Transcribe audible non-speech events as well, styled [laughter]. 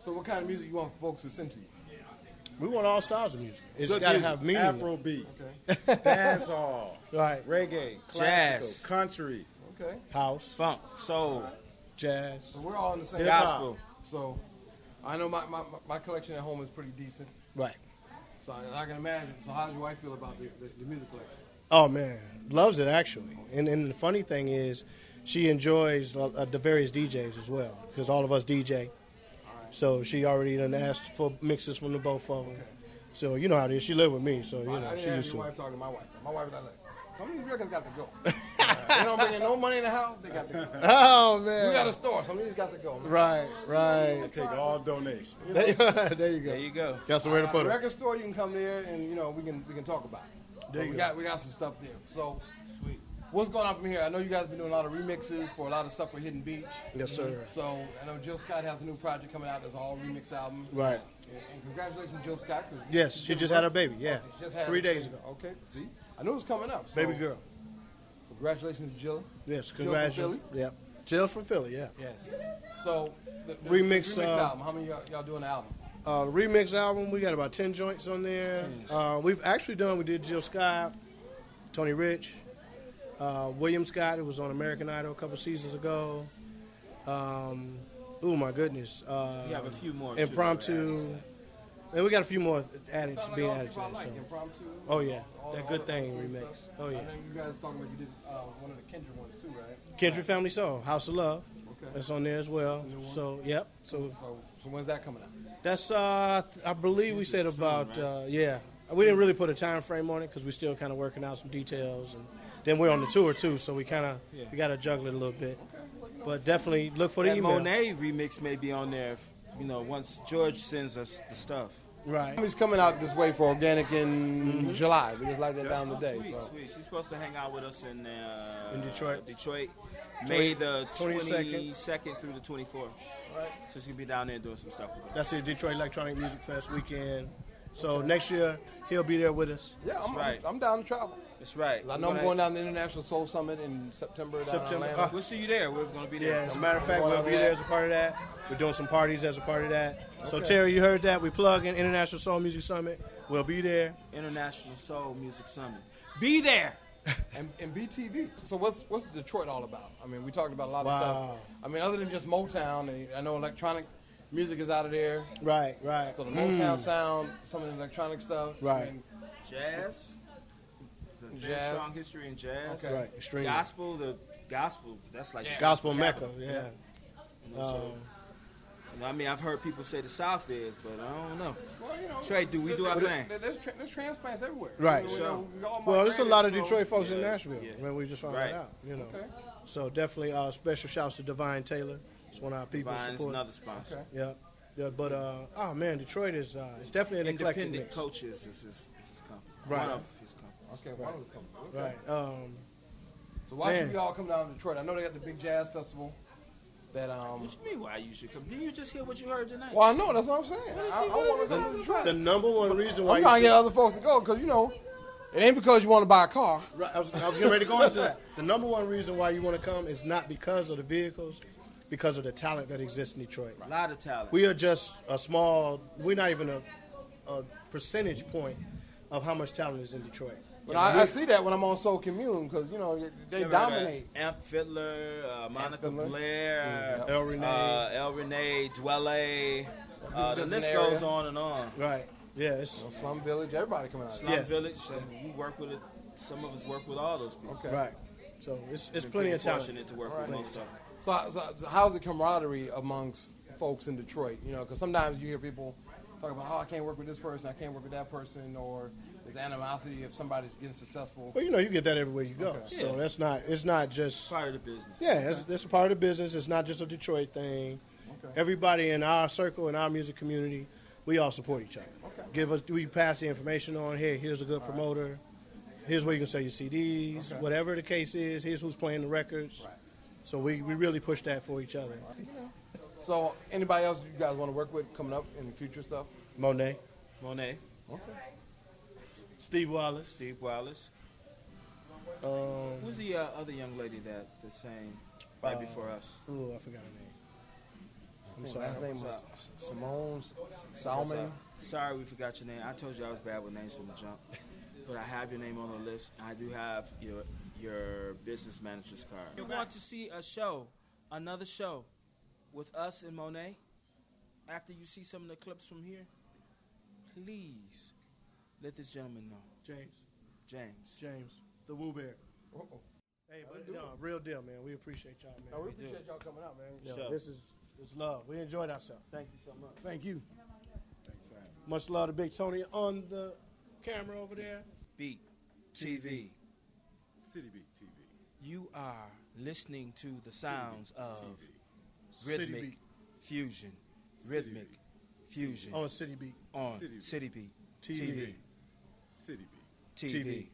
So what kind of music you want folks to listen to you? We want all styles of music. It's Good got to have meaning. Afrobeat, Okay. [laughs] dancehall, Right. reggae, classical, Jazz. country. Okay. House, Funk, soul, jazz. So we're all in the same. Hip-hop. gospel. So I know my, my, my collection at home is pretty decent. Right. So I, I can imagine. So how does your wife feel about the, the, the music collection? Oh man, loves it actually. And and the funny thing is, she enjoys uh, the various DJs as well because all of us DJ. So she already done asked for mixes from the both of them. So you know how it is. She lived with me, so So you I, know I she didn't have used your to. wife talking to my wife. My wife was like, some of these records got to go. they don't bring in no money in the house. They got to go. [laughs] Oh man. You man. got a store. Some of these got to go. Man. Right, I right. take all donations. [laughs] there, there you go. There you go. Got somewhere to Uh, put it. record store, you can come there and you know we can we can talk about it. There you we go. got we got some stuff there. So Sweet. What's going on from here? I know you guys have been doing a lot of remixes for a lot of stuff for Hidden Beach. Yes, sir. So I know Jill Scott has a new project coming out that's all remix album. Right. And, and congratulations, Jill Scott. Yes, she just had her baby. Yeah, Okay, she just had three days baby. ago. Okay, see, I knew it was coming up. So, Baby girl. So congratulations, to Jill. Yes, Jill from congratulations. Yep. Jill from Philly. Yeah. Yes. So the, the Remix, remix uh, album. How many y'all, y'all doing the album? Uh, the remix album, we got about 10 joints on there. Uh, we've actually done, we did Jill Scott, Tony Rich, uh, William Scott, who was on American Idol a couple seasons ago. Um, oh, my goodness. Uh, You have a few more. too, Impromptu. And we got a few more added to being all added to I it. like, So. impromptu. Oh, yeah. all- That all good the- thing remix. stuff. Oh, yeah. I know you guys talking about you did uh, one of the Kendrick ones too, right? Kendrick Family Soul, House of Love. Okay. That's on there as well. That's a new one? So, yep. So So, so when's that coming out? That's uh, I believe we said Soon, about right? uh, yeah. We didn't really put a time frame on it because we're still kind of working out some details, and then we're on the tour too, so we kind of Yeah. we got to juggle it a little bit. But definitely look for the That email. Monet remix may be on there. if, You know, once George sends us the stuff. Right. He's coming out this way for organic in July. We just like that down today. Sweet, So. sweet. She's supposed to hang out with us in uh, In Detroit. Detroit, May the 22nd. 22nd through the 24th. Right. So she's gonna be down there doing some stuff with us. That's the Detroit Electronic Music Fest weekend. So next year he'll be there with us. Yeah, I'm, right. I'm, I'm down to travel. That's right. I know I'm going down to the International Soul Summit in September down September. in Uh, We'll see you there. We're gonna be Yeah, there. as a matter of fact, we'll be there as a part of that. We're doing some parties as a part of that. So Okay. Terry, you heard that? We plug in International Soul Music Summit. We'll be there. International Soul Music Summit. Be there. [laughs] and, and BTV. So what's what's Detroit all about? I mean, we talked about a lot of Wow. stuff. I mean, other than just Motown, and I know electronic music is out of there. Right, right. So the Motown sound, some of the electronic stuff. I Right. mean, Jazz. The very Jazz. strong history in jazz. Okay. Right, extremely. Gospel. The gospel. That's like Gospel Mecca, yeah. You know, so, Um, you know, I mean, I've heard people say the South is, but I don't know. well, you know, Trey, do we do our thing? There's, tra- there's transplants everywhere. Right. You know, Sure. we well, there's a lot of migrated, so- Detroit folks in Nashville. yeah. I mean, we just found Right. that out, you know. Okay. So definitely uh, special shouts to Divine Taylor. It's one of our people Vine is support. another sponsor. Okay. Yeah. Yeah, but uh, oh man, Detroit is uh, it's definitely an eclectic Independent mix. coaches is his, is his company. Right. One of his companies. Okay, one of us coming. Okay. Right. Um, So why should Man. we all come down to Detroit? I know they got the big jazz festival. That um. What you mean why you should come? Didn't you just hear what you heard tonight? Well, I know that's what I'm saying. What is I, he- I what is want to come to Detroit. the number one reason why I'm you trying to get other folks to go because you know, it ain't because you want to buy a car. Right, I was, I was getting ready to go into that. The number one reason why you want to come is not because of the vehicles, because of the talent that exists in Detroit. A lot of talent. We are just a small. We're not even a, a percentage point of how much talent is in Detroit. But I, I see that when I'm on Soul Commune because you know they You ever heard of dominate. Amp Fiddler, uh, Monica Fiddler. Blair, El Renee. uh, El Renee, Dwele. Uh, the list goes on and on. Right. Yeah. It's, You know, Slum Village, everybody coming out. Slum Yeah. Village, uh, we work with it. Some of us work with all those people. Okay. Right. So it's, it's Been plenty of talent. fortunate to work All with right. most of them. So, so, so how's the camaraderie amongst folks in Detroit? You know, because sometimes you hear people talk about, oh, I can't work with this person, I can't work with that person, or there's animosity if somebody's getting successful. Well, you know, you get that everywhere you go. Okay. So Yeah. that's not. It's not just. Part of the business. Yeah, it's, it's a part of the business. It's not just a Detroit thing. Okay. Everybody in our circle, in our music community, we all support each other. Okay. Give us, we pass the information on. Here, here's a good promoter. Here's where you can sell your CDs. Okay. Whatever the case is, here's who's playing the records. Right. So we, we really push that for each other. So, anybody else you guys want to work with coming up in the future stuff? Monet, Monet, Okay. Steve Wallace. Steve Wallace. Um, Who's the uh, other young lady that that sang right before us? Oh, I forgot her name. I think sorry. last name was Simone Salman. Sorry, we forgot your name. I told you I was bad with names from the jump, but I have your name on the list. I do have your your business manager's card. You want to see a show, another show, with us and Monet? After you see some of the clips from here, please let this gentleman know, James, James. James, the Woo Bear. Uh-oh. Hey, but no, real deal, man. We appreciate y'all, man. No, we do. appreciate y'all coming out, man. Yeah, Sure. This is it's love. We enjoyed ourselves. Thank you so much. Thank you. Much love to Big Tony on the camera over there. Beat TV. City Beat TV. You are listening to the sounds of TV. City rhythmic Beat. fusion, City rhythmic Beat. fusion On City Beat. on City Beat. City Beat TV. TV. City Beat. TV. TV.